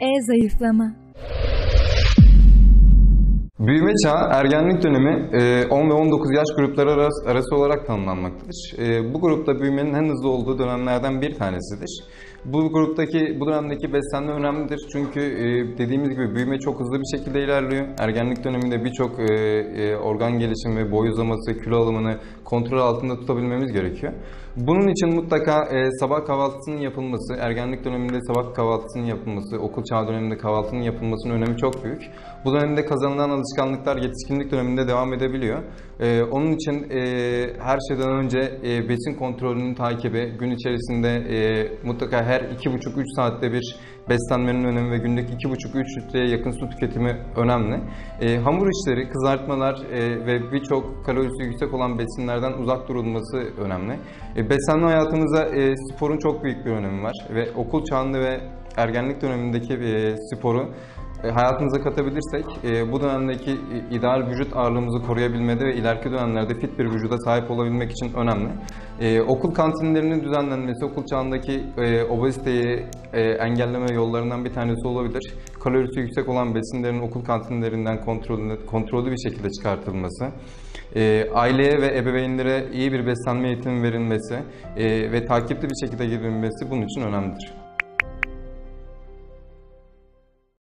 E-zayıflama Büyüme çağı ergenlik dönemi e, 10 ve 19 yaş grupları arası, olarak tanımlanmaktadır. E, Bu grupta büyümenin en hızlı olduğu dönemlerden bir tanesidir. Bu gruptaki, bu dönemdeki beslenme önemlidir çünkü e, dediğimiz gibi büyüme çok hızlı bir şekilde ilerliyor. Ergenlik döneminde birçok e, e, organ gelişimi, boy uzaması, kilo alımını kontrol altında tutabilmemiz gerekiyor. Bunun için mutlaka e, sabah kahvaltısının yapılması, ergenlik döneminde sabah kahvaltısının yapılması, okul çağı döneminde kahvaltının yapılmasının önemi çok büyük. Bu dönemde kazanılan alışkanlıklar yetişkinlik döneminde devam edebiliyor. E, onun için e, her şeyden önce e, besin kontrolünün takibi, gün içerisinde e, mutlaka her 2,5-3 saatte bir beslenmenin önemi ve günlük 2,5-3 litreye yakın su tüketimi önemli. E, hamur işleri, kızartmalar e, ve birçok kalorisi yüksek olan besinlerden uzak durulması önemli. E, beslenme hayatımıza e, sporun çok büyük bir önemi var ve okul çağında ve ergenlik dönemindeki e, sporu hayatımıza katabilirsek e, bu dönemdeki e, ideal vücut ağırlığımızı koruyabilmede ve ileriki dönemlerde fit bir vücuda sahip olabilmek için önemli. E, okul kantinlerinin düzenlenmesi okul çağındaki e, obeziteyi e, engelleme yollarından bir tanesi olabilir. Kalorisi yüksek olan besinlerin okul kantinlerinden kontrollü, kontrollü bir şekilde çıkartılması, e, aileye ve ebeveynlere iyi bir beslenme eğitimi verilmesi e, ve takipli bir şekilde girilmesi bunun için önemlidir.